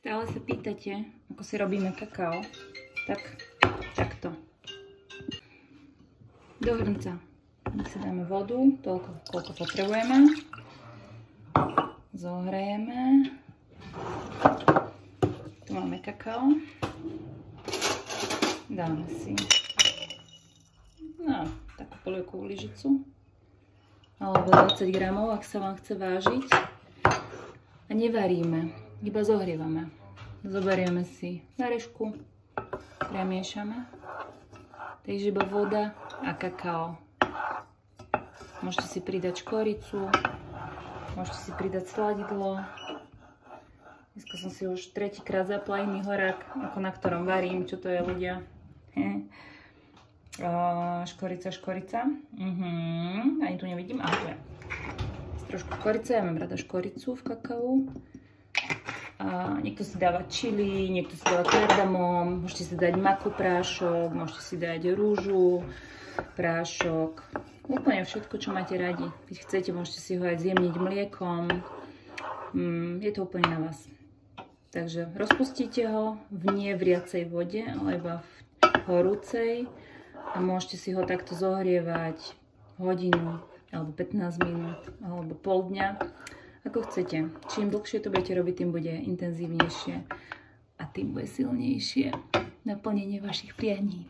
Stále sa pýtate, ako si robíme kakao. Tak, takto. Do hrnca. My si dáme vodu, toľko, koľko potrebujeme. Zohrejeme. Tu máme kakao. Dáme si no, takú polievkovú lyžicu alebo 20 gramov, ak sa vám chce vážiť. A nevaríme, iba zohrievame. Zoberieme si narežku, premiešame. Takže iba voda a kakao. Môžete si pridať škoricu, môžete si pridať sladidlo. Dneska som si už tretíkrát zapla iný horák, ako na ktorom varím, čo to je ľudia. škorica, škorica. Uh-huh. Ani tu nevidím. Aha, tu je. Trošku škorice, ja mám rada škoricu v kakao. Niekto si dáva čili, niekto si dáva kardamom, môžete si dať mako prášok, môžete si dať rúžu, prášok, úplne všetko, čo máte radi. Keď chcete, môžete si ho aj zjemniť mliekom. Mm, je to úplne na vás. Takže rozpustíte ho v nevriacej vode, alebo v horúcej a môžete si ho takto zohrievať hodinu alebo 15 minút alebo pol dňa, ako chcete. Čím dlhšie to budete robiť, tým bude intenzívnejšie a tým bude silnejšie naplnenie vašich prianí.